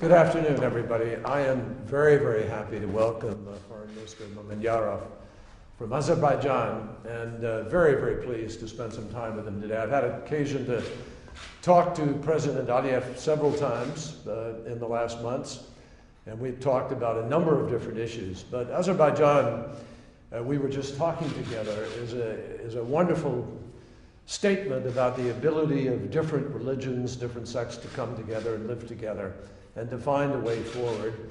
Good afternoon, everybody. I am very, very happy to welcome uh, Foreign Minister Mammadyarov from Azerbaijan and uh, very, very pleased to spend some time with him today. I've had occasion to talk to President Aliyev several times uh, in the last months, and we've talked about a number of different issues. But Azerbaijan, uh, we were just talking together, is a, is a wonderful statement about the ability of different religions, different sects to come together and live together and to find a way forward.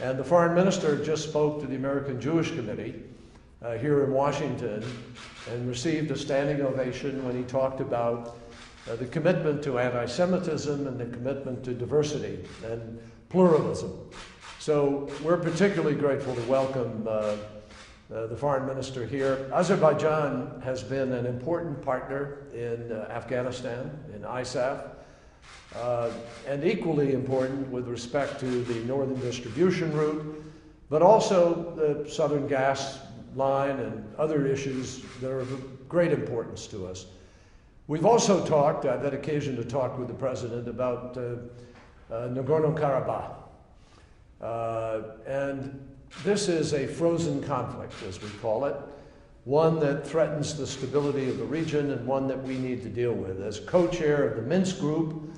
And the foreign minister just spoke to the American Jewish Committee uh, here in Washington and received a standing ovation when he talked about uh, the commitment to anti Semitism and the commitment to diversity and pluralism. So we're particularly grateful to welcome uh, uh, the foreign minister here. Azerbaijan has been an important partner in uh, Afghanistan, in ISAF, uh, and equally important with respect to the northern distribution route, but also the southern gas line and other issues that are of great importance to us. We've also talked, I've had occasion to talk with the president about uh, uh, Nagorno Karabakh. and this is a frozen conflict, as we call it, one that threatens the stability of the region and one that we need to deal with. As co chair of the Minsk Group,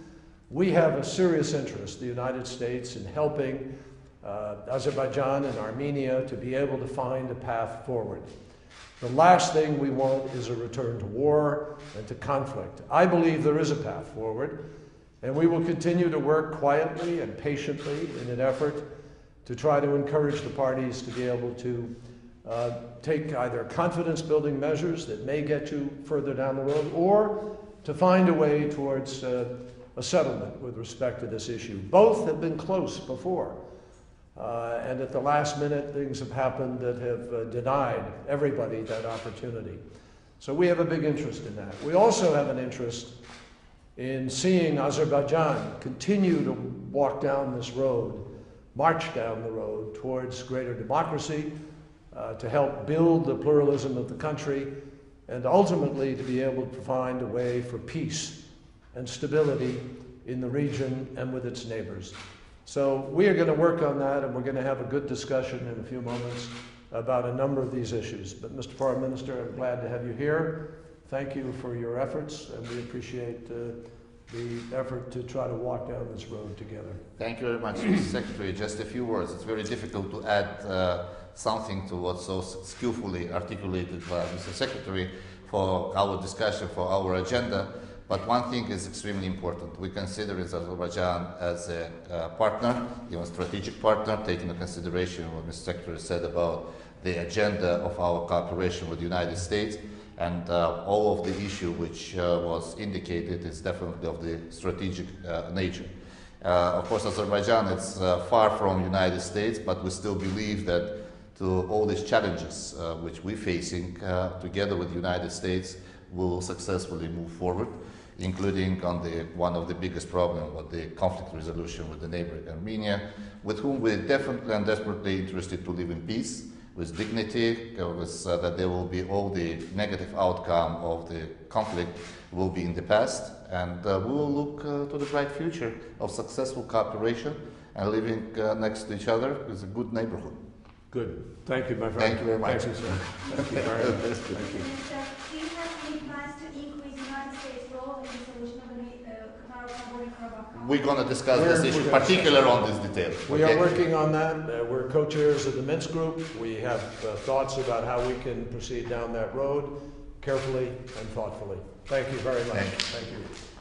we have a serious interest, the United States, in helping uh, Azerbaijan and Armenia to be able to find a path forward. The last thing we want is a return to war and to conflict. I believe there is a path forward, and we will continue to work quietly and patiently in an effort to try to encourage the parties to be able to uh, take either confidence building measures that may get you further down the road or to find a way towards uh, a settlement with respect to this issue. Both have been close before. Uh, and at the last minute, things have happened that have uh, denied everybody that opportunity. So we have a big interest in that. We also have an interest in seeing Azerbaijan continue to walk down this road march down the road towards greater democracy, uh, to help build the pluralism of the country, and ultimately to be able to find a way for peace and stability in the region and with its neighbors. So we are going to work on that, and we're going to have a good discussion in a few moments about a number of these issues. But, Mr. Foreign Minister, I'm glad to have you here. Thank you for your efforts, and we appreciate uh, the effort to try to walk down this road together. Thank you very much, Mr. Secretary. Just a few words. It's very difficult to add uh, something to what's so skillfully articulated by Mr. Secretary for our discussion, for our agenda. But one thing is extremely important. We consider Azerbaijan as a uh, partner, even strategic partner, taking into consideration what Mr. Secretary said about the agenda of our cooperation with the United States. And uh, all of the issue which uh, was indicated is definitely of the strategic uh, nature. Uh, of course, Azerbaijan is uh, far from United States, but we still believe that to all these challenges uh, which we're facing, together with the United States, will successfully move forward, including on the one of the biggest problems, with the conflict resolution with the neighboring Armenia, with whom we're definitely and desperately interested to live in peace with dignity, with, uh, that there will be all the negative outcome of the conflict will be in the past, and uh, we will look uh, to the bright future of successful cooperation and living uh, next to each other with a good neighborhood. Good. Thank you, my friend. Thank you very much. Thank you, sir. Thank you very much. Thank you. We're going to discuss this issue, particular on this detail. We okay? are working on that. Uh, we're co-chairs of the Minsk group. We have uh, thoughts about how we can proceed down that road carefully and thoughtfully. Thank you very much. Thank you. Thank you.